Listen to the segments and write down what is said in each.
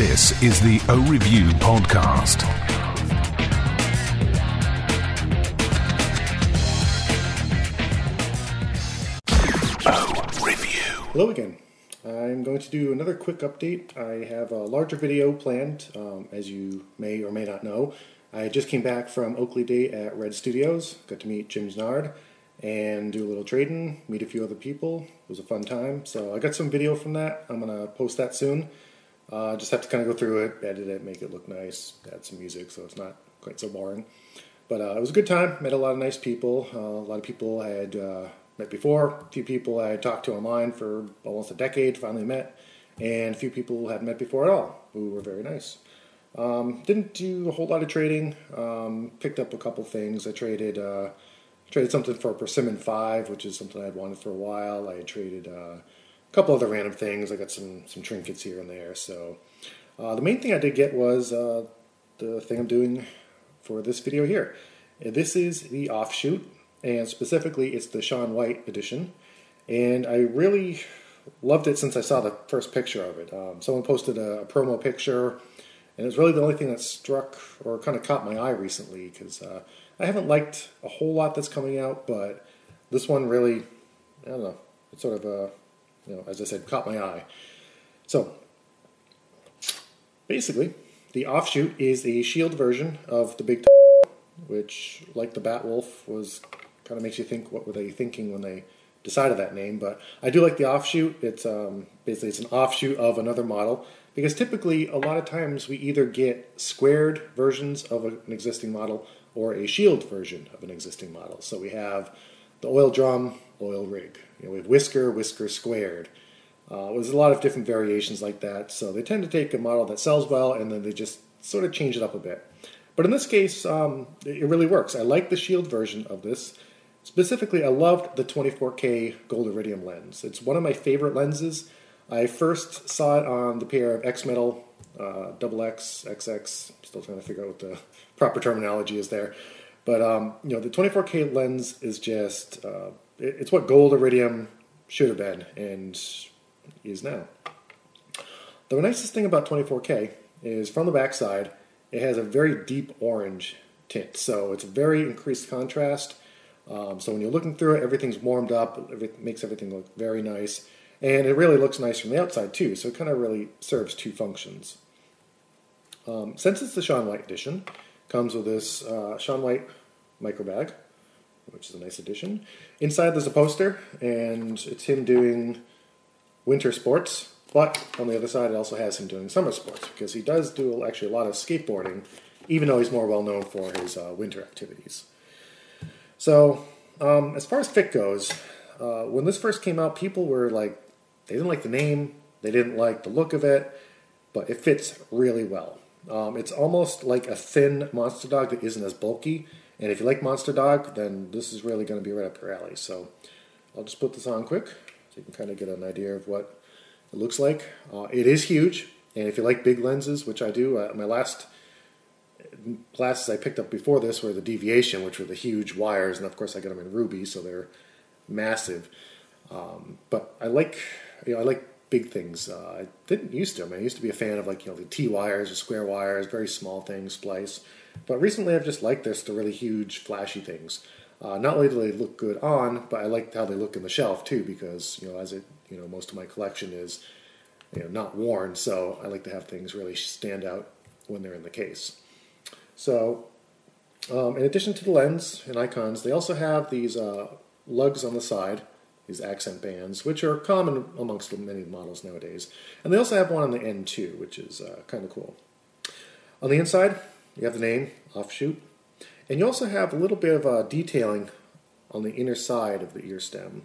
This is the O Review Podcast. O Review. Hello again. I'm going to do another quick update. I have a larger video planned, um, as you may or may not know. I just came back from Oakley Day at Red Studios. Got to meet Jim Jannard and do a little trading, meet a few other people. It was a fun time. So I got some video from that. I'm going to post that soon. Uh, just have to kind of go through it, edit it, make it look nice, add some music so it's not quite so boring. But uh, it was a good time. Met a lot of nice people. Uh, a lot of people I had uh, met before. A few people I had talked to online for almost a decade. Finally met, and a few people hadn't met before at all, who were very nice. Um, didn't do a whole lot of trading. Um, picked up a couple things. I traded uh, traded something for Persimmon Five, which is something I'd wanted for a while. I had traded uh, a couple other random things. I got some some trinkets here and there. So uh, the main thing I did get was uh, the thing I'm doing for this video here. This is the offshoot, and specifically, it's the Shaun White edition. And I really loved it since I saw the first picture of it. Um, someone posted a, a promo picture, and it's really the only thing that struck or kind of caught my eye recently because uh, I haven't liked a whole lot that's coming out, but this one really, I don't know, it's sort of a, you know, as I said, caught my eye. So basically, the offshoot is a shield version of the big, which, like the Batwolf, was kind of makes you think what were they thinking when they decided that name. But I do like the offshoot. It's um, basically it's an offshoot of another model because typically a lot of times we either get squared versions of an existing model or a shield version of an existing model. So we have the oil drum, oil rig. You know, we have whisker, whisker squared. Uh, there's a lot of different variations like that. So they tend to take a model that sells well and then they just sort of change it up a bit. But in this case, um, it really works. I like the shield version of this. Specifically, I loved the 24K Gold Iridium lens. It's one of my favorite lenses. I first saw it on the pair of X Metal uh, Double X, XX. Still trying to figure out what the proper terminology is there. But um, you know, the 24K lens is just uh, it's what Gold Iridium should have been and is now. The nicest thing about 24K is from the backside, it has a very deep orange tint. So it's very increased contrast. Um, so when you're looking through it, everything's warmed up. It makes everything look very nice. And it really looks nice from the outside too. So it kind of really serves two functions. Um, since it's the Shaun White edition, comes with this uh, Shaun White micro bag, which is a nice addition. Inside there's a poster, and it's him doing winter sports. But on the other side, it also has him doing summer sports because he does do actually a lot of skateboarding, even though he's more well known for his uh, winter activities. So, um, as far as fit goes, uh, when this first came out, people were like, they didn't like the name, they didn't like the look of it, but it fits really well. Um, it's almost like a thin monster dog that isn't as bulky. And if you like monster dog, then this is really going to be right up your alley. So, I'll just put this on quick so you can kind of get an idea of what it looks like. Uh, it is huge, and if you like big lenses, which I do, uh, my last glasses I picked up before this were the Deviation, which were the huge wires, and of course I got them in ruby, so they're massive. Um, but I like, you know, I like big things. Uh, I didn't used to. I, mean, I used to be a fan of like you know the T wires or square wires, very small things, splice. But recently I've just liked this, the really huge, flashy things. Uh, not only do they look good on, but I like how they look in the shelf too, because you know as it you know most of my collection is you know not worn, so I like to have things really stand out when they're in the case. So, um, in addition to the lens and icons, they also have these uh, lugs on the side, these accent bands, which are common amongst many models nowadays. And they also have one on the end too, which is uh, kind of cool. On the inside, you have the name, offshoot, and you also have a little bit of uh, detailing on the inner side of the ear stem.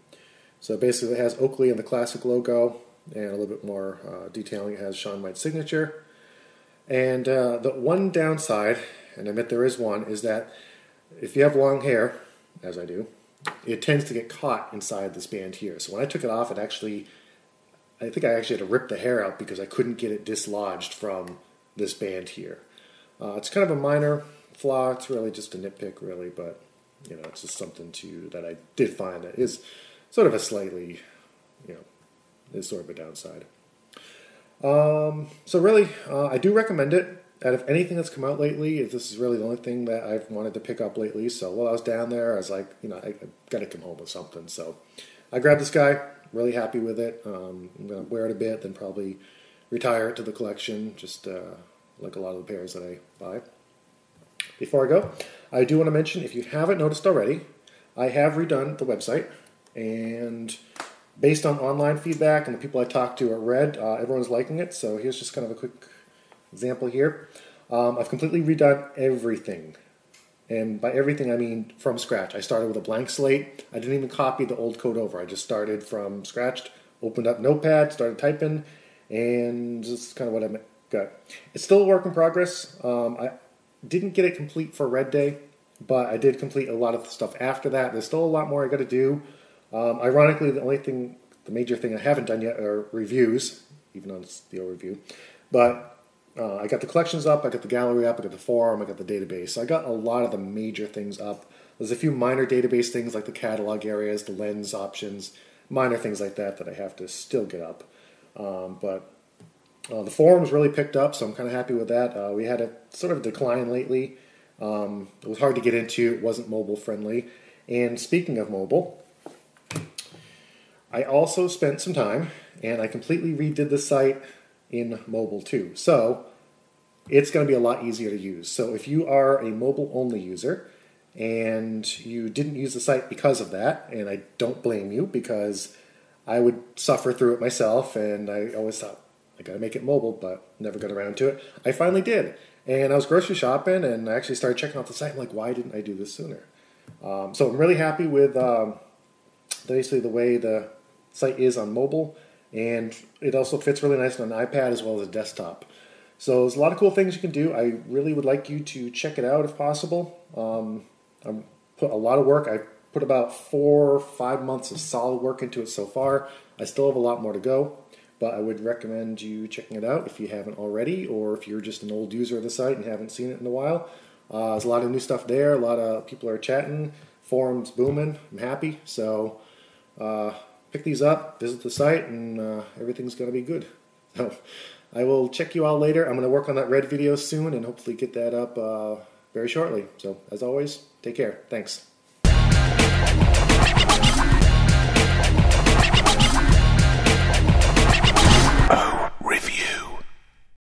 So basically, it has Oakley and the classic logo, and a little bit more uh, detailing. It has Shaun White's signature. And uh, the one downside, and I admit there is one, is that if you have long hair, as I do, it tends to get caught inside this band here. So when I took it off, it actually, I think I actually had to rip the hair out because I couldn't get it dislodged from this band here. Uh, it's kind of a minor flaw. It's really just a nitpick, really, but you know, it's just something to that I did find that is sort of a slightly, you know, is sort of a downside. Um, so really, uh, I do recommend it. Out of anything that's come out lately, this is really the only thing that I've wanted to pick up lately. So while I was down there, I was like, you know, I, I got to come home with something. So I grabbed this guy. Really happy with it. Um, I'm gonna wear it a bit, then probably retire it to the collection. Just uh, like a lot of the pairs that I buy. Before I go, I do want to mention if you haven't noticed already, I have redone the website, and based on online feedback and the people I talked to at Red, uh, everyone's liking it. So here's just kind of a quick example here. Um, I've completely redone everything. And by everything, I mean from scratch. I started with a blank slate. I didn't even copy the old code over. I just started from scratch, opened up Notepad, started typing, and this is kind of what I got. It's still a work in progress. Um, I didn't get it complete for Red Day, but I did complete a lot of stuff after that. There's still a lot more I got to do. Um, ironically, the only thing, the major thing I haven't done yet are reviews, even it's the review. But uh, I got the collections up, I got the gallery up, I got the forum, I got the database. So I got a lot of the major things up. There's a few minor database things like the catalog areas, the lens options, minor things like that that I have to still get up. Um, but uh, the forums really picked up, so I'm kind of happy with that. Uh, we had a sort of decline lately. Um, it was hard to get into. It wasn't mobile friendly. And speaking of mobile, I also spent some time and I completely redid the site in mobile too. So it's going to be a lot easier to use. So if you are a mobile only user and you didn't use the site because of that, and I don't blame you because I would suffer through it myself and I always thought I got to make it mobile, but never got around to it. I finally did. And I was grocery shopping and I actually started checking out the site. I'm like, why didn't I do this sooner? Um, so I'm really happy with um, basically the way the site is on mobile, and it also fits really nice on an iPad as well as a desktop. So there's a lot of cool things you can do. I really would like you to check it out if possible. Um, I put a lot of work. I put about four or five months of solid work into it so far. I still have a lot more to go, but I would recommend you checking it out if you haven't already, or if you're just an old user of the site and haven't seen it in a while. Uh, there's a lot of new stuff there. A lot of people are chatting. Forums booming. I'm happy. So uh, pick these up, visit the site, and uh, everything's going to be good. So I will check you all later. I'm going to work on that red video soon and hopefully get that up uh, very shortly. So as always, take care. Thanks.